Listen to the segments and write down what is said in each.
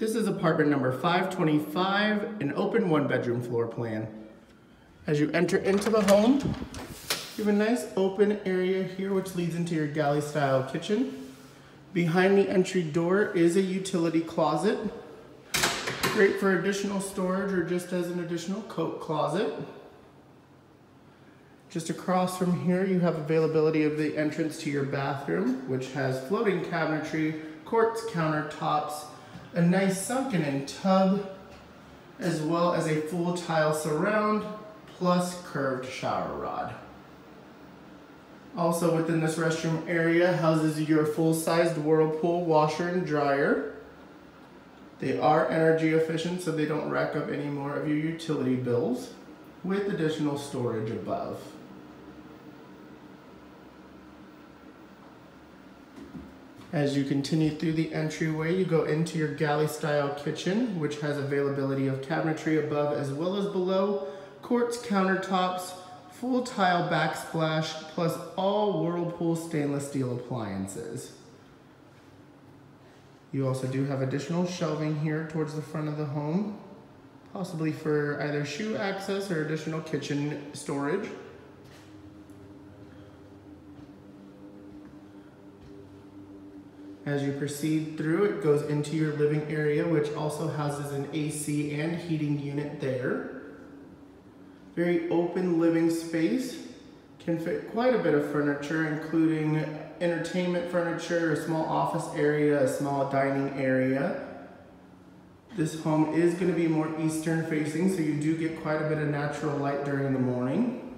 This is apartment number 525, an open one bedroom floor plan. As you enter into the home, you have a nice open area here which leads into your galley style kitchen. Behind the entry door is a utility closet. Great for additional storage or just as an additional coat closet. Just across from here, you have availability of the entrance to your bathroom, which has floating cabinetry, quartz countertops, a nice sunken in tub, as well as a full tile surround, plus curved shower rod. Also within this restroom area houses your full-sized Whirlpool washer and dryer. They are energy efficient so they don't rack up any more of your utility bills with additional storage above. As you continue through the entryway, you go into your galley style kitchen, which has availability of cabinetry above as well as below, quartz countertops, full tile backsplash, plus all Whirlpool stainless steel appliances. You also do have additional shelving here towards the front of the home, possibly for either shoe access or additional kitchen storage. As you proceed through, it goes into your living area, which also houses an AC and heating unit there. Very open living space. Can fit quite a bit of furniture, including entertainment furniture, a small office area, a small dining area. This home is going to be more eastern facing, so you do get quite a bit of natural light during the morning.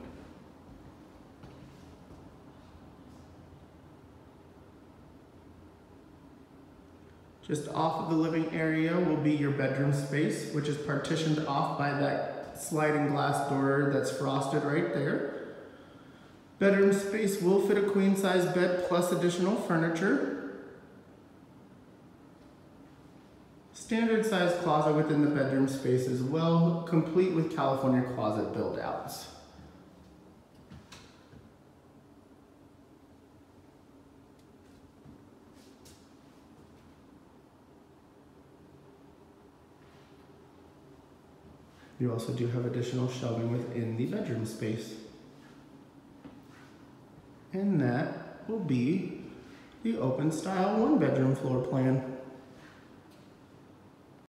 Just off of the living area will be your bedroom space, which is partitioned off by that sliding glass door that's frosted right there. Bedroom space will fit a queen size bed plus additional furniture. Standard size closet within the bedroom space as well, complete with California closet build outs. You also do have additional shelving within the bedroom space. And that will be the open style one bedroom floor plan.